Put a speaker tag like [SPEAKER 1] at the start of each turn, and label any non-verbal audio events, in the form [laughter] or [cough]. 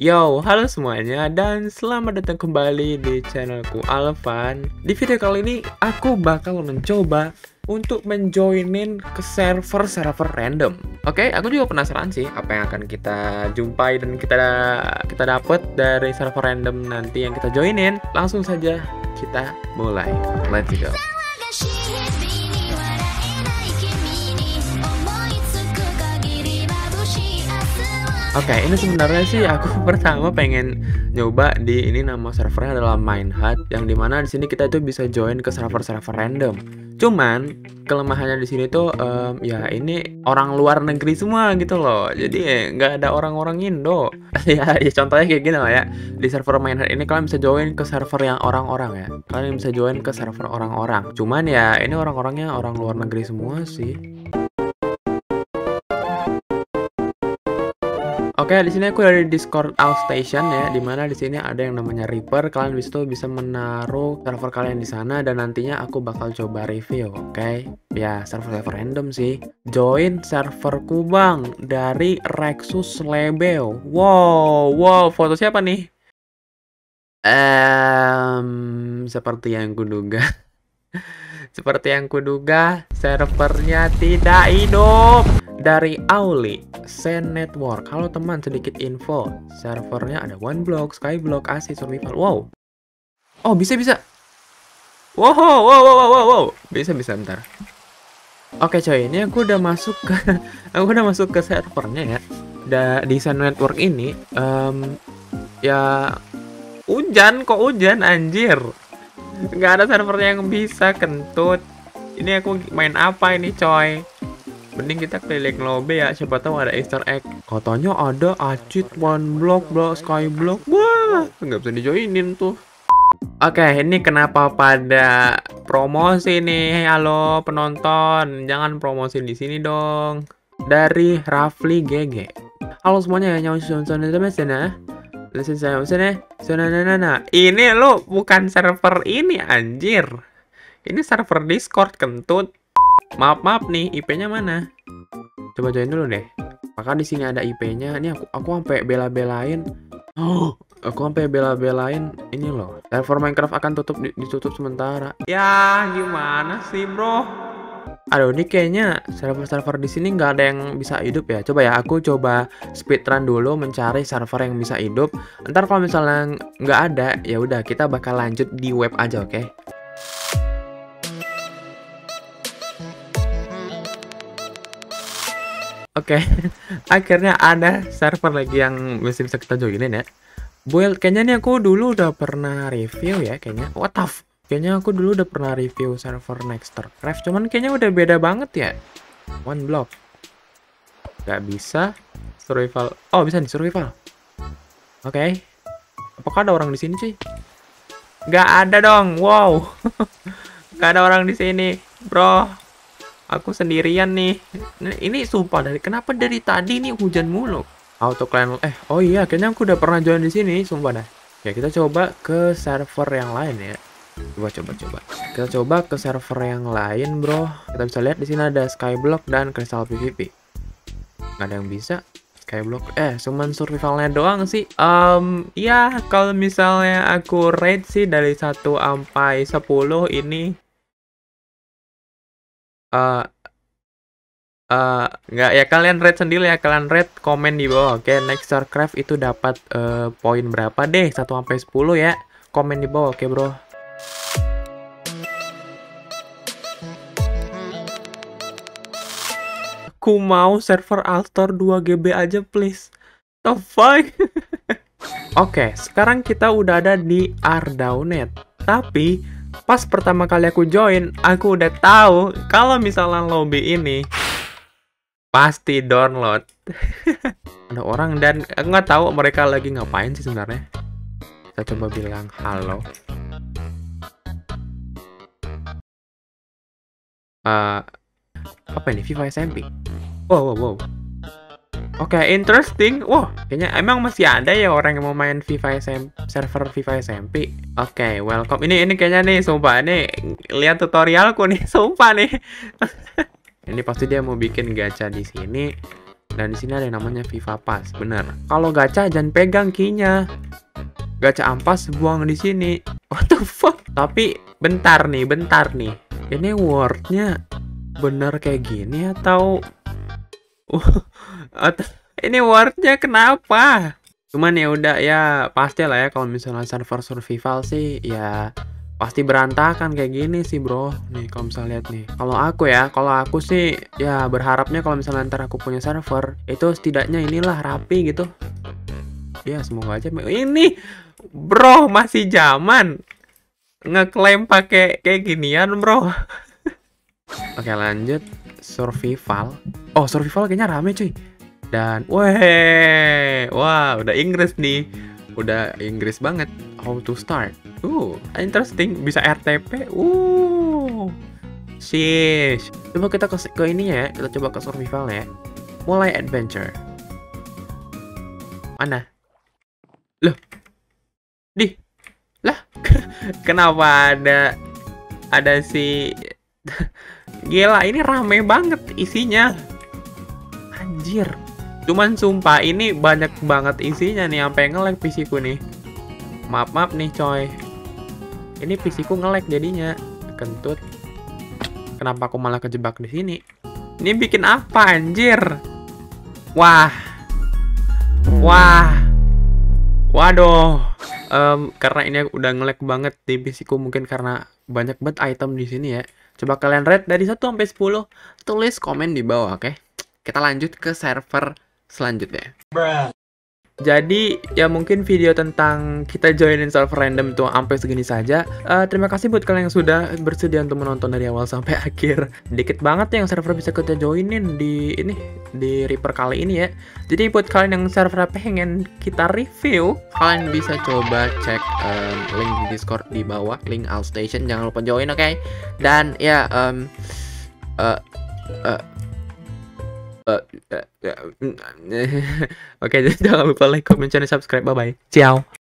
[SPEAKER 1] Yo, halo semuanya dan selamat datang kembali di channelku Alvan. Di video kali ini aku bakal mencoba untuk menjoinin ke server-server random. Oke, aku juga penasaran sih apa yang akan kita jumpai dan kita kita dapat dari server random nanti yang kita joinin. Langsung saja kita mulai. Let's go. Oke, okay, ini sebenarnya sih aku [laughs] pertama pengen nyoba di ini nama servernya adalah Mindhut yang di mana di sini kita itu bisa join ke server-server random. Cuman kelemahannya di sini tuh um, ya ini orang luar negeri semua gitu loh. Jadi eh, nggak ada orang-orang Indo. [laughs] ya, ya contohnya kayak gini lah ya. Di server Mindhut ini kalian bisa join ke server yang orang-orang ya. Kalian bisa join ke server orang-orang. Cuman ya ini orang-orangnya orang luar negeri semua sih. Oke, di sini aku dari Discord Outstation ya, di mana di sini ada yang namanya Reaper. Kalian bisa bisa menaruh server kalian di sana dan nantinya aku bakal coba review, oke? Ya, server-server random sih. Join server Kubang dari Rexus Lebeo. Wow, wow, foto siapa nih? Um, seperti yang kuduga. [laughs] seperti yang kuduga, servernya tidak hidup dari Auli Sen Network. Halo teman, sedikit info. Servernya ada OneBlock, Skyblock, AC Survival. Wow. Oh, bisa bisa. Wow, wow, wow, wow, wow. Bisa bisa bentar. Oke coy, ini aku udah masuk ke [laughs] aku udah masuk ke servernya ya. Da, di Sen Network ini um, ya hujan kok hujan anjir. Nggak ada servernya yang bisa kentut. Ini aku main apa ini coy? Mending kita keliling lobby ya siapa tahu ada easter egg katanya ada acit one block block sky block wah nggak bisa dijoinin tuh Oke, okay, ini kenapa pada promosi nih? Halo penonton, jangan promosi di sini dong. Dari Rafli GG. Halo semuanya, nyawa sana sana. Listen saya sana sana. Ini lo bukan server ini anjir. Ini server Discord kentut. Maaf maaf nih, IP-nya mana? Coba join dulu deh. Maka di sini ada IP-nya. Ini aku aku sampai bela-belain. Oh, aku sampai bela-belain ini loh. Server Minecraft akan tutup ditutup sementara. Ya, gimana sih, Bro? Aduh, ini kayaknya server-server di sini nggak ada yang bisa hidup ya. Coba ya, aku coba speedrun dulu mencari server yang bisa hidup. Ntar kalau misalnya nggak ada, ya udah kita bakal lanjut di web aja, oke? Okay? Oke, okay. [laughs] akhirnya ada server lagi yang bisa bisa kita joinin ya. Build kayaknya nih aku dulu udah pernah review ya kayaknya. What the Kayaknya aku dulu udah pernah review server Nextercraft, cuman kayaknya udah beda banget ya. One block. Gak bisa survival. Oh, bisa nih survival. Oke. Okay. Apakah ada orang di sini sih? Gak ada dong. Wow. [laughs] Gak ada orang di sini, bro. Aku sendirian nih. Ini sumpah dari kenapa dari tadi nih hujan mulu. Auto clan eh oh iya kayaknya aku udah pernah join di sini sumpah dah. Ya kita coba ke server yang lain ya. Coba coba coba. Kita coba ke server yang lain, Bro. Kita bisa lihat di sini ada Skyblock dan Crystal PVP. Gak ada yang bisa. Skyblock eh cuman survivalnya doang sih. Um ya kalau misalnya aku rate sih dari 1 sampai 10 ini uh, nggak ya kalian rate sendiri ya kalian rate komen di bawah. Oke okay? next starcraft itu dapat uh, poin berapa deh? 1 sampai 10 ya komen di bawah. Oke okay, bro. Aku mau server altor 2 GB aja please. The fuck? [laughs] Oke okay, sekarang kita udah ada di Ardaunet tapi pas pertama kali aku join, aku udah tahu kalau misalnya lobby ini pasti download. [laughs] Ada orang dan nggak tahu mereka lagi ngapain sih sebenarnya. Kita coba bilang halo. Uh, apa ini? Viva SMP. Wow, wow, wow. Oke, okay, interesting. Wah, kayaknya emang masih ada ya orang yang mau main FIFA SMP, server FIFA SMP. Oke, okay, welcome. Ini ini kayaknya nih, sumpah nih lihat tutorialku nih, [laughs] sumpah nih. [laughs] ini pasti dia mau bikin gacha di sini. Dan di sini ada yang namanya Viva Pass, bener. Kalau gacha jangan pegang keynya. Gacha ampas buang di sini. What the fuck? Tapi bentar nih, bentar nih. Ini wordnya bener kayak gini atau ini wordnya kenapa? Cuman ya udah ya pasti lah ya kalau misalnya server survival sih ya pasti berantakan kayak gini sih bro. Nih kalau misalnya lihat nih. Kalau aku ya kalau aku sih ya berharapnya kalau misalnya ntar aku punya server itu setidaknya inilah rapi gitu. Ya semoga aja. Ini bro masih zaman. Ngeklaim pakai kayak ginian bro. [laughs] Oke lanjut. Survival oh survival kayaknya rame cuy dan weh wah udah Inggris nih udah Inggris banget how to start Uh, interesting. Bisa RTP. Uh. Shish. Coba kita ke, ke ini ya. Kita coba ke survival ya. Mulai adventure. Mana? Loh. Di. Lah. [laughs] Kenapa ada ada si [laughs] Gila, ini rame banget isinya. Anjir. Cuman sumpah ini banyak banget isinya nih sampai nge-lag PC ku nih. Maaf maaf nih coy. Ini PC ku nge-lag jadinya. Kentut. Kenapa aku malah kejebak di sini? Ini bikin apa anjir? Wah. Wah. Waduh. Um, karena ini udah nge-lag banget di PC ku mungkin karena banyak banget item di sini ya. Coba kalian rate dari 1 sampai 10. Tulis komen di bawah, oke? Okay? Kita lanjut ke server selanjutnya. Bruh. Jadi ya mungkin video tentang kita joinin server random itu sampai segini saja. Uh, terima kasih buat kalian yang sudah bersedia untuk menonton dari awal sampai [laughs] akhir. Dikit banget yang server bisa kita joinin di ini di Reaper kali ini ya. Jadi buat kalian yang server pengen kita review, kalian bisa coba cek um, link di Discord di bawah, link Outstation. Jangan lupa join, oke? Okay? Dan ya um, uh, uh, [laughs] Oke, okay, [laughs] jangan lupa like, comment, dan subscribe. Bye bye. Ciao.